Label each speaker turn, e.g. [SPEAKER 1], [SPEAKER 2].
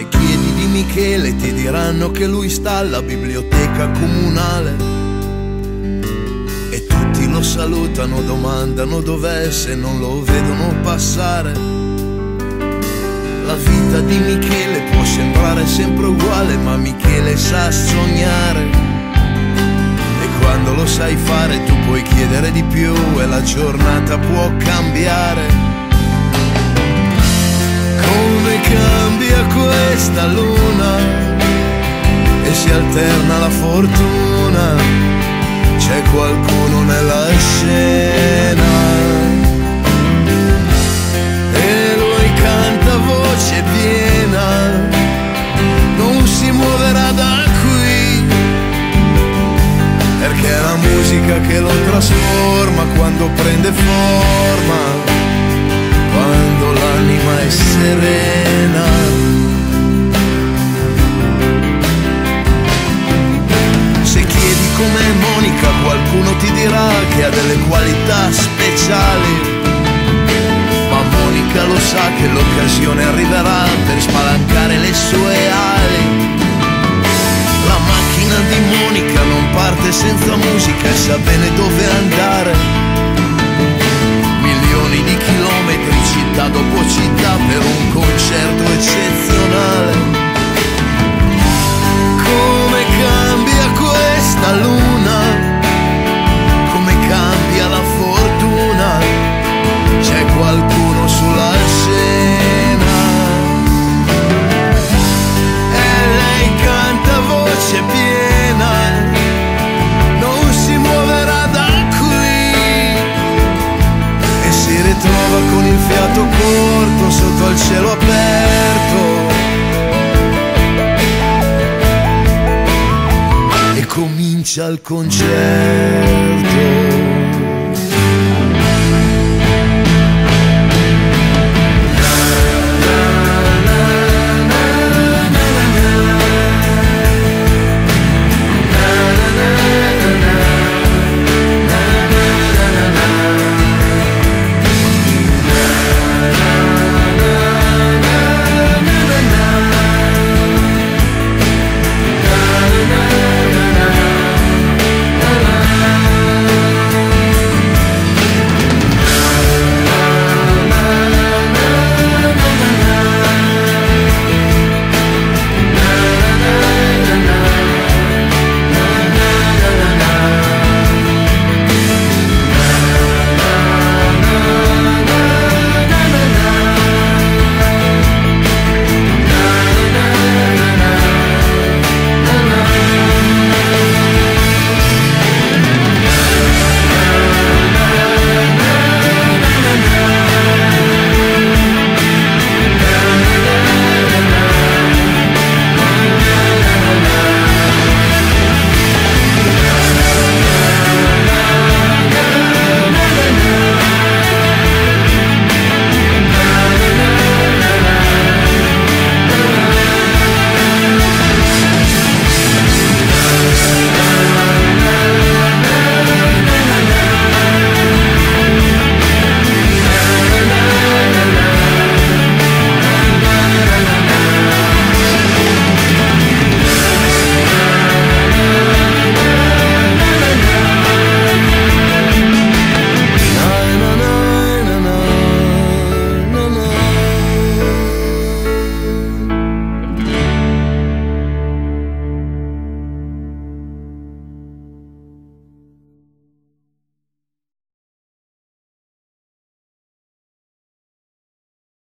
[SPEAKER 1] e ti diranno che lui sta alla biblioteca comunale. E tutti lo salutano, domandano dov'è se non lo vedono passare. La vita di Michele può sembrare sempre uguale, ma Michele sa sognare. E quando lo sai fare tu puoi chiedere di più e la giornata può cambiare. Questa luna e si alterna la fortuna, c'è qualcuno nella scena. E lui canta voce piena, non si muoverà da qui, perché è la musica che lo trasforma quando prende forma quando l'anima è serena. Che ha delle qualità speciali. Ma Monica lo sa che l'occasione arriverà per spalancare le sue ali. La macchina di Monica non parte senza musica e sa bene dove andare milioni di chilometri città dopo città per un concerto eccezionale. Comincia il concerto.